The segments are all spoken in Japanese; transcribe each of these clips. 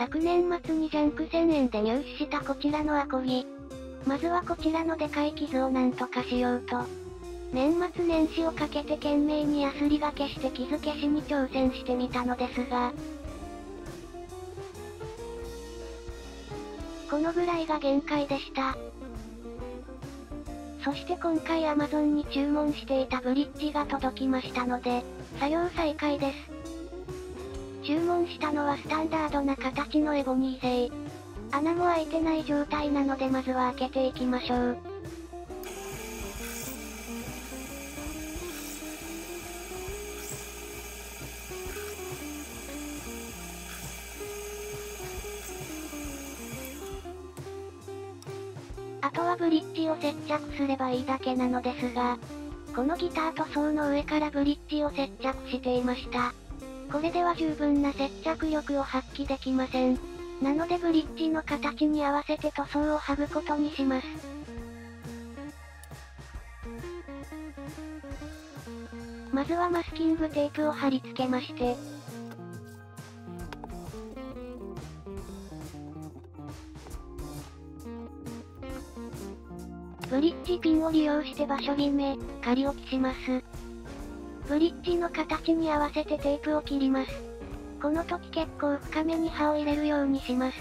昨年末にジャンク1000円で入手したこちらのアコギ。まずはこちらのでかい傷をなんとかしようと。年末年始をかけて懸命にヤスリがけして傷消しに挑戦してみたのですが、このぐらいが限界でした。そして今回 Amazon に注文していたブリッジが届きましたので、作業再開です。注文したのはスタンダードな形のエボニー製。穴も開いてない状態なのでまずは開けていきましょう。あとはブリッジを接着すればいいだけなのですが、このギター塗装の上からブリッジを接着していました。これでは十分な接着力を発揮できません。なのでブリッジの形に合わせて塗装を剥ぐことにします。まずはマスキングテープを貼り付けまして、ブリッジピンを利用して場所決め、仮置きします。ブリッジの形に合わせてテープを切ります。この時結構深めに刃を入れるようにします。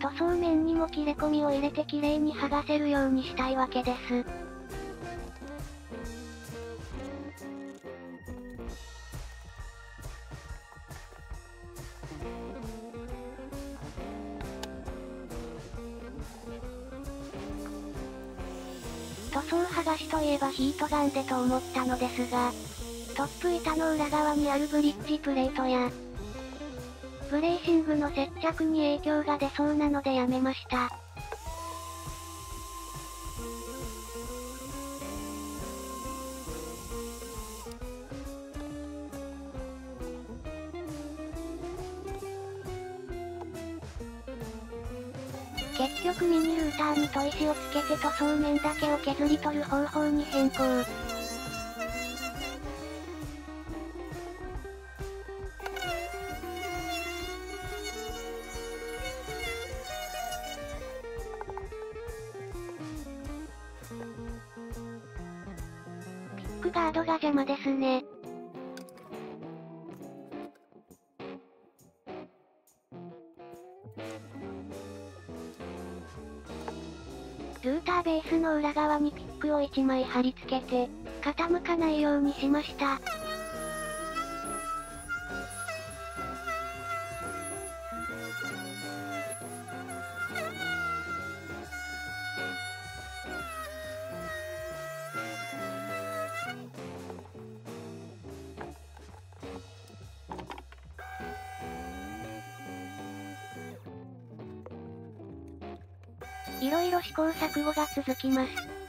塗装面にも切れ込みを入れて綺麗に剥がせるようにしたいわけです。塗装剥がしといえばヒートガンでと思ったのですが、トップ板の裏側にあるブリッジプレートや、ブレーシングの接着に影響が出そうなのでやめました。結局ミニルーターに砥石をつけて塗装面だけを削り取る方法に変更。様ですね。ルーターベースの裏側にピックを1枚貼り付けて、傾かないようにしました。錯誤が続きます。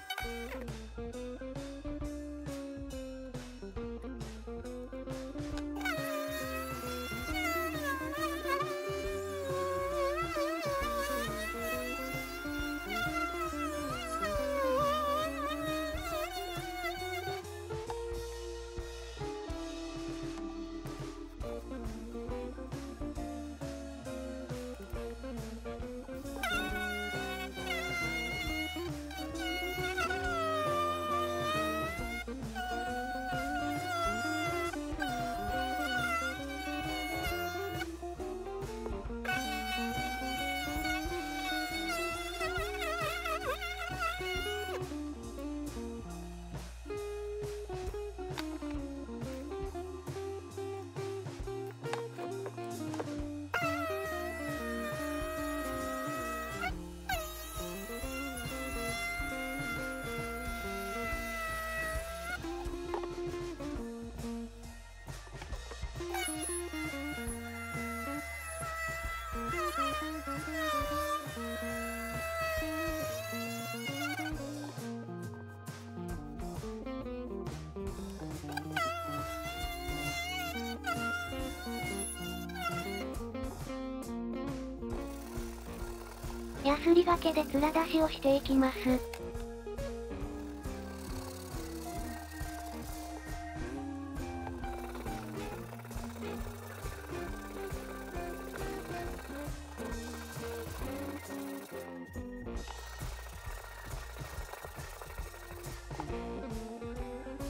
ヤスリがけで面出しをしていきます。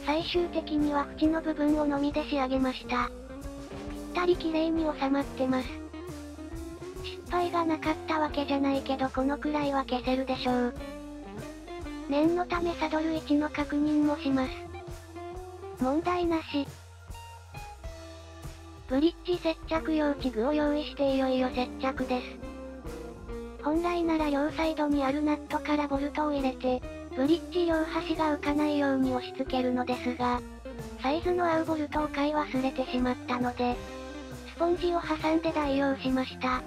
最終的には縁の部分をのみで仕上げました。ぴったり綺麗に収まってます。敗がなかったわけじゃないけどこのくらいは消せるでしょう。念のためサドル位置の確認もします。問題なし。ブリッジ接着用地具を用意していよいよ接着です。本来なら両サイドにあるナットからボルトを入れて、ブリッジ両端が浮かないように押し付けるのですが、サイズの合うボルトを買い忘れてしまったので、スポンジを挟んで代用しました。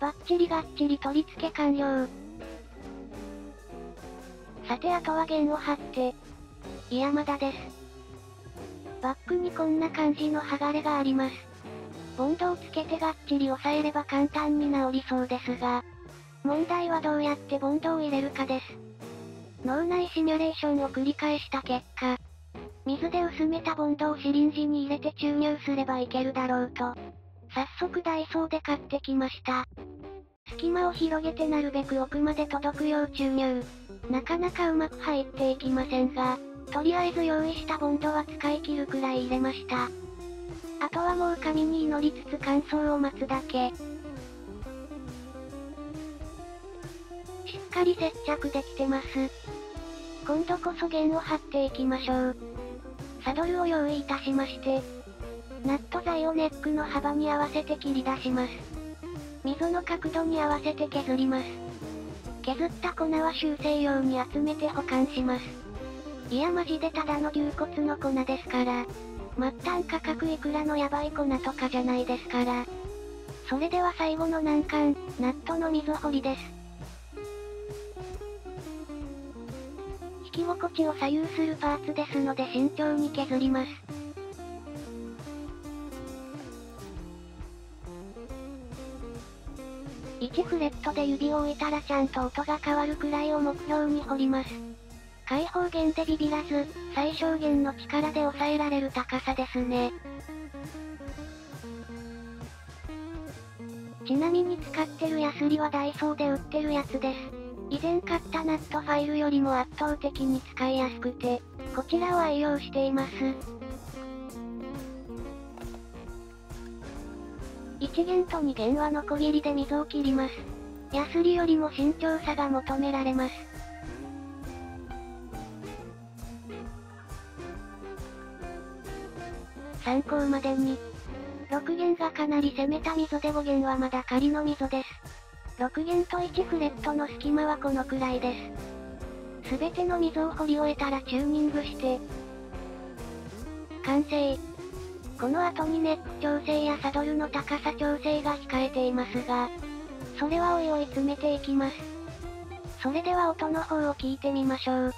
バッチリがっちり取り付け完了。さてあとは弦を張って、いやまだです。バックにこんな感じの剥がれがあります。ボンドをつけてがっちり押さえれば簡単に治りそうですが、問題はどうやってボンドを入れるかです。脳内シミュレーションを繰り返した結果、水で薄めたボンドをシリンジに入れて注入すればいけるだろうと、早速ダイソーで買ってきました。隙間を広げてなるべく奥まで届くよう注入。なかなかうまく入っていきませんが、とりあえず用意したボンドは使い切るくらい入れました。あとはもう紙に祈りつつ乾燥を待つだけ。しっかり接着できてます。今度こそ弦を張っていきましょう。サドルを用意いたしまして、ナット材をネックの幅に合わせて切り出します。溝の角度に合わせて削ります。削った粉は修正用に集めて保管します。いやマジでただの牛骨の粉ですから。末端価格いくらのヤバい粉とかじゃないですから。それでは最後の難関、ナットの溝掘りです。引き心地を左右するパーツですので慎重に削ります。1フレットで指を置いたらちゃんと音が変わるくらいを目標に掘ります。開放弦でビビらず、最小限の力で抑えられる高さですね。ちなみに使ってるヤスリはダイソーで売ってるやつです。以前買ったナットファイルよりも圧倒的に使いやすくて、こちらを愛用しています。1弦と2弦はノコギリで溝を切ります。ヤスリよりも慎重さが求められます。参考までに。6弦がかなり攻めた溝で5弦はまだ仮の溝です。6弦と1フレットの隙間はこのくらいです。すべての溝を掘り終えたらチューニングして、完成。この後にネック調整やサドルの高さ調整が控えていますが、それはおいおい詰めていきます。それでは音の方を聞いてみましょう。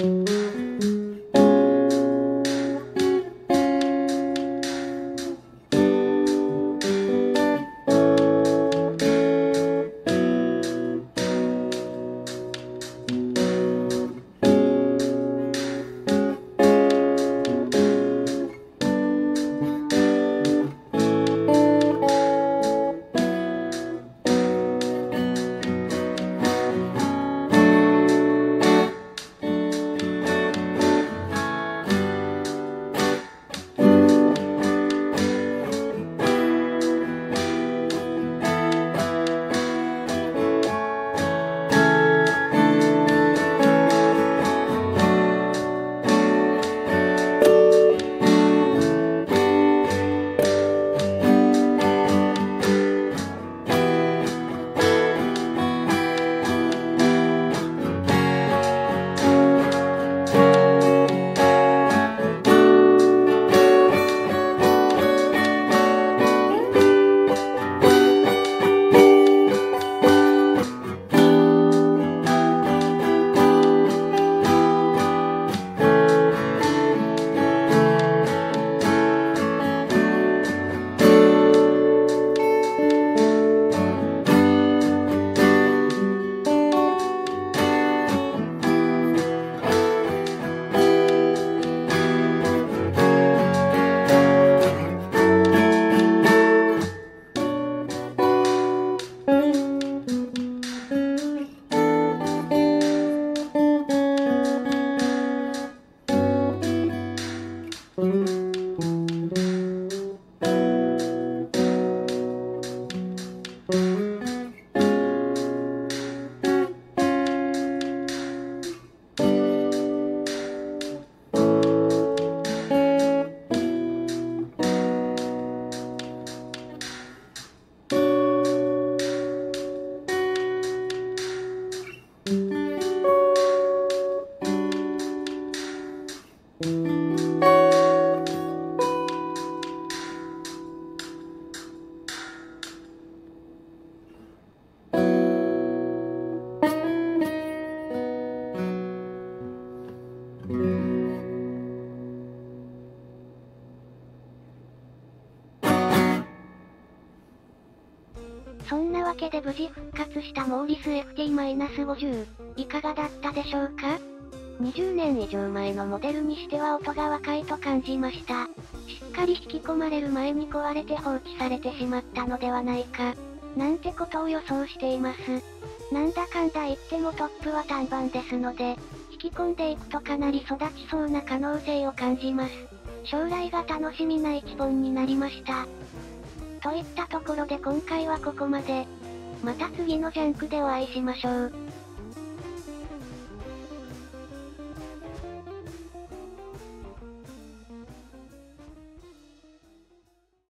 そんわけで無事復活したモーリス FT-50、いかがだったでしょうか ?20 年以上前のモデルにしては音が若いと感じました。しっかり引き込まれる前に壊れて放置されてしまったのではないか。なんてことを予想しています。なんだかんだ言ってもトップは単板ですので、引き込んでいくとかなり育ちそうな可能性を感じます。将来が楽しみな一本になりました。といったところで今回はここまで。また次のジャンクでお会いしましょう。